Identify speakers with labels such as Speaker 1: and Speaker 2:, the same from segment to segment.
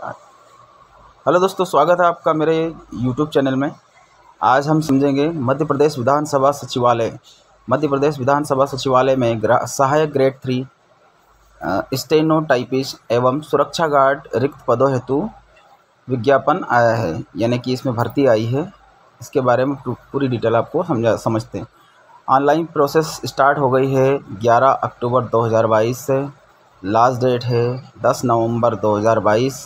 Speaker 1: Hello दोस्तों, स्वागत है आपका मेरे यूट्यूब चैनल में। आज हम समझेंगे मध्य प्रदेश विधानसभा सचिवालय। मध्य प्रदेश विधानसभा सचिवालय में सहायक ग्रेड थ्री स्टेनो टाइपिस्ट एवं सुरक्षा गार्ड रिक्त पदों हेतु विज्ञापन आया है, यानी कि इसमें भर्ती आई है। इसके बारे में पूरी डिटेल आपको समझा, समझते हैं। ऑनलाइन प्रोसेस स्टार्ट हो गई है 11 अक्टूबर 2022 से। लास्ट डेट है 10 नवंबर 2022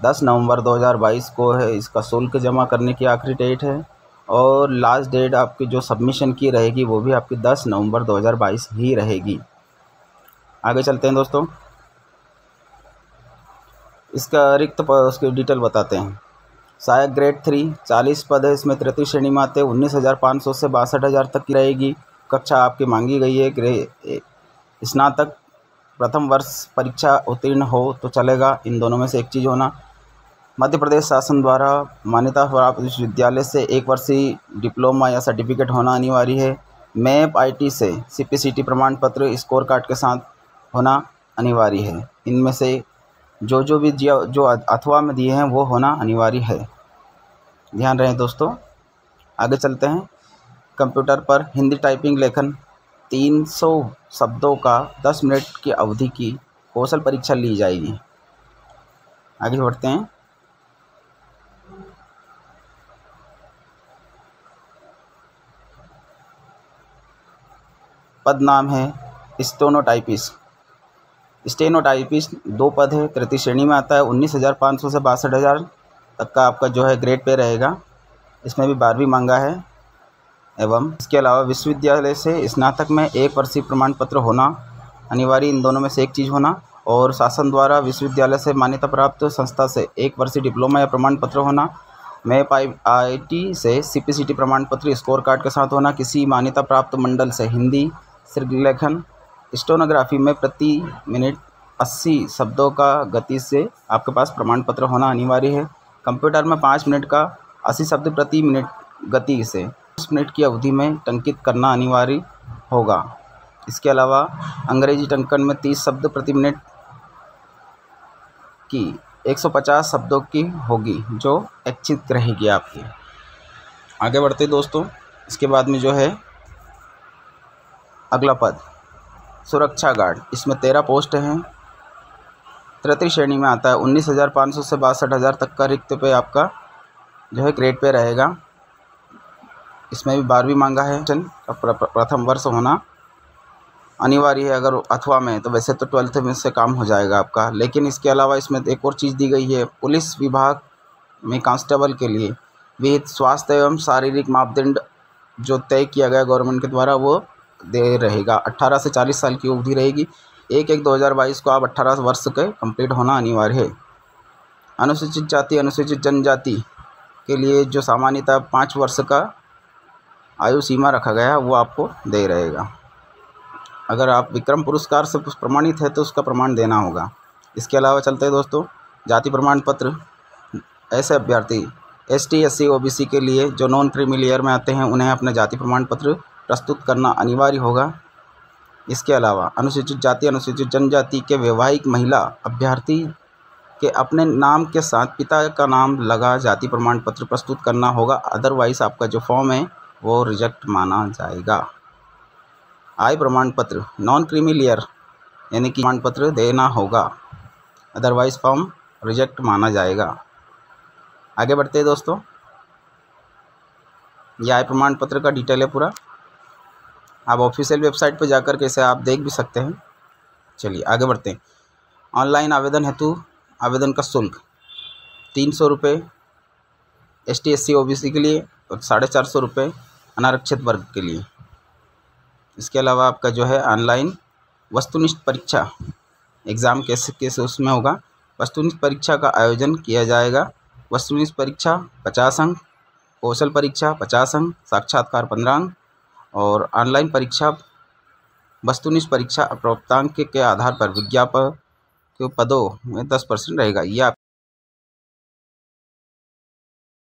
Speaker 1: 10 नवंबर 2022 को है, इसका शुल्क जमा करने की आखिरी डेट है और लास्ट डेट आपकी जो सबमिशन की रहेगी, वो भी आपकी 10 नवंबर 2022 ही रहेगी। आगे चलते हैं दोस्तों। इसका रिक्त उसकी डिटेल बताते हैं। सहायक ग्रेड थ्री चालीस पद है, इसमें तृतीय श्रेणी में आते उन्नीस हज़ार पाँच सौ से बासठ हज़ार तक की रहेगी। कक्षा आपकी मांगी गई है, ग्रे स्नातक, प्रथम वर्ष परीक्षा उत्तीर्ण हो तो चलेगा। इन दोनों में से एक चीज़ होना। मध्य प्रदेश शासन द्वारा मान्यता प्राप्त विश्वविद्यालय से एक वर्षीय डिप्लोमा या सर्टिफिकेट होना अनिवार्य है। मैप आईटी से सीपीसीटी प्रमाण पत्र स्कोर कार्ड के साथ होना अनिवार्य है। इनमें से जो जो भी जो अथवा में दिए हैं, वो होना अनिवार्य है। ध्यान रहे दोस्तों, आगे चलते हैं। कंप्यूटर पर हिंदी टाइपिंग लेखन, तीन सौ शब्दों का दस मिनट की अवधि की कौशल परीक्षा ली जाएगी। आगे बढ़ते हैं। पद नाम है स्टोनोटाइपिस। स्टेनोटाइपिस दो पद है तृतीय श्रेणी में आता है, उन्नीस हज़ार पाँच सौ से बासठ हज़ार तक का आपका जो है ग्रेड पे रहेगा। इसमें भी बारहवीं मांगा है। एवं इसके अलावा विश्वविद्यालय से स्नातक में एक वर्षीय प्रमाण पत्र होना, अनिवार्य इन दोनों में से एक चीज़ होना और शासन द्वारा विश्वविद्यालय से मान्यता प्राप्त संस्था से एक वर्षीय डिप्लोमा या प्रमाण पत्र होना मैप आई आई टी से सी पी सी टी प्रमाण पत्र स्कोर कार्ड के साथ होना, किसी मान्यता प्राप्त मंडल से हिंदी लेखन स्टोनोग्राफी में प्रति मिनट अस्सी शब्दों का गति से आपके पास प्रमाण पत्र होना अनिवार्य है। कंप्यूटर में पाँच मिनट का अस्सी शब्द प्रति मिनट गति से दस मिनट की अवधि में टंकित करना अनिवार्य होगा। इसके अलावा अंग्रेज़ी टंकन में तीस शब्द प्रति मिनट की 150 शब्दों की होगी, जो ऐच्छिक रहेगी आपकी। आगे बढ़ते दोस्तों, इसके बाद में जो है अगला पद, सुरक्षा गार्ड। इसमें तेरह पोस्ट हैं। तृतीय श्रेणी में आता है। उन्नीस हज़ार पाँच सौ से बासठ हज़ार तक का रिक्त पे आपका जो है ग्रेड पे रहेगा। इसमें भी बारहवीं मांगा है। प्रथम वर्ष होना अनिवार्य है अगर अथवा में तो वैसे तो ट्वेल्थ में से काम हो जाएगा आपका। लेकिन इसके अलावा इसमें एक और चीज़ दी गई है। पुलिस विभाग में कांस्टेबल के लिए विहित स्वास्थ्य एवं शारीरिक मापदंड जो तय किया गया गवर्नमेंट के द्वारा, वो दे रहेगा। 18 से 40 साल की अवधि रहेगी। एक एक 2022 को आप 18 वर्ष के कंप्लीट होना अनिवार्य है। अनुसूचित जाति, अनुसूचित जनजाति के लिए जो सामान्यतः पाँच वर्ष का आयु सीमा रखा गया है, वो आपको दे रहेगा। अगर आप विक्रम पुरस्कार से प्रमाणित है तो उसका प्रमाण देना होगा। इसके अलावा चलते हैं दोस्तों, जाति प्रमाण पत्र। ऐसे अभ्यर्थी S T S C O B C के लिए जो नॉन क्रीमिलियर में आते हैं, उन्हें अपने जाति प्रमाण पत्र प्रस्तुत करना अनिवार्य होगा। इसके अलावा, अनुसूचित जाति, अनुसूचित जनजाति के वैवाहिक महिला अभ्यर्थी के अपने नाम के साथ पिता का नाम लगा जाति प्रमाण पत्र प्रस्तुत करना होगा अदरवाइज़ आपका जो फॉर्म है, वो रिजेक्ट माना जाएगा। आय प्रमाण पत्र नॉन क्रीमी यानी कि प्रमाण पत्र देना होगा अदरवाइज़ फॉर्म रिजेक्ट माना जाएगा। आगे बढ़ते हैं दोस्तों। यह आय प्रमाण पत्र का डिटेल है पूरा। आप ऑफिशियल वेबसाइट पर जाकर के इसे आप देख भी सकते हैं। चलिए, आगे बढ़ते हैं। ऑनलाइन आवेदन हेतु आवेदन का शुल्क तीन सौ रुपये S T S C O B C के लिए और साढ़े चार सौ रुपये अनारक्षित वर्ग के लिए। इसके अलावा आपका जो है ऑनलाइन वस्तुनिष्ठ परीक्षा एग्ज़ाम कैसे कैसे उसमें होगा। वस्तुनिष्ठ परीक्षा का आयोजन किया जाएगा। वस्तुनिष्ठ परीक्षा पचास अंक, कौशल परीक्षा पचास अंक, साक्षात्कार पंद्रह अंक और ऑनलाइन परीक्षा, वस्तुनिष्ठ परीक्षा प्राप्तांक के आधार पर विज्ञापन के पदों में दस परसेंट रहेगा। यह